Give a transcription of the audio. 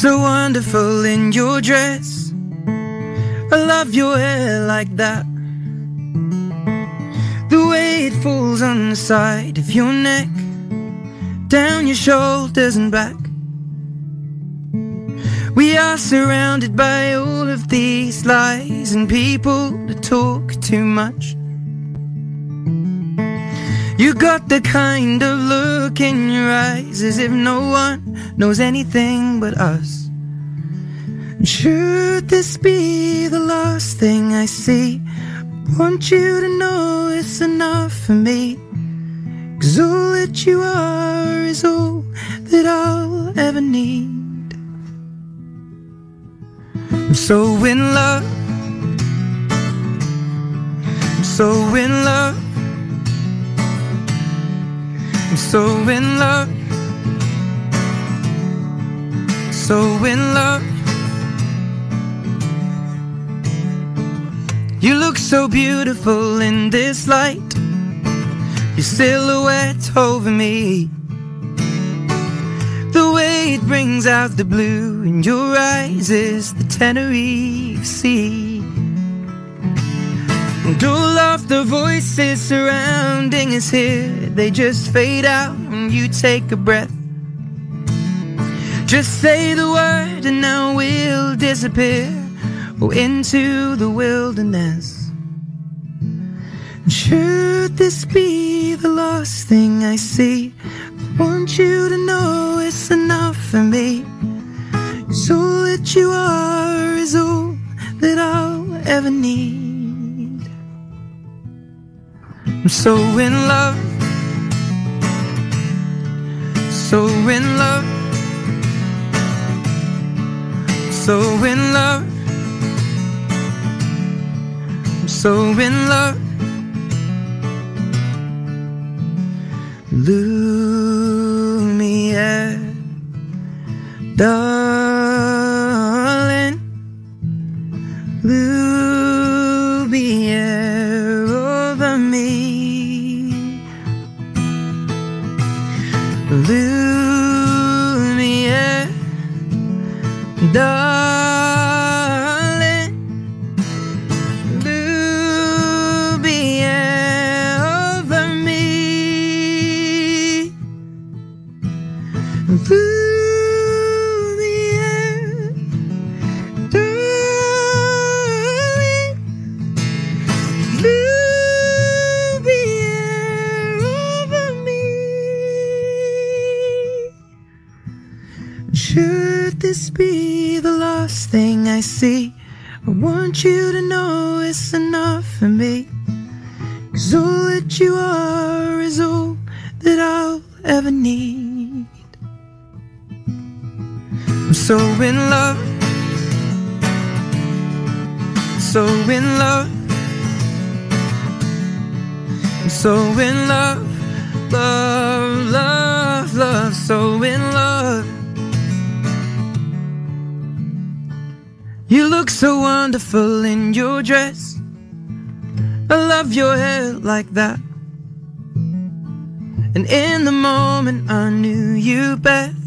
so wonderful in your dress. I love your hair like that. The way it falls on the side of your neck, down your shoulders and back. We are surrounded by all of these lies and people that talk too much. You got the kind of look in your eyes as if no one knows anything but us. Should this be the last thing I see? Want you to know it's enough for me. Cause all that you are is all that I'll ever need. I'm so in love. I'm so in love. I'm so in love. So in love. You look so beautiful in this light. Your silhouette over me. The way it brings out the blue in your eyes is the Tenerife Sea. And all of the voices surrounding us here, they just fade out when you take a breath. Just say the word and now we'll disappear into the wilderness. Should this be the last thing I see? I want you to know it's enough for me. Cause all that you are is all that I'll ever need. I'm so in love, so in love, so in love, I'm so in love. Lumiere, darling, Lumiere Lumiere, darling, Lumiere over me. Through Should this be the last thing I see? I want you to know it's enough for me. Cause all that you are is all that I'll ever need. I'm so in love, so in love, I'm so in love, love, love, love, so in love. You look so wonderful in your dress. I love your hair like that. And in the moment I knew you best.